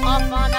off on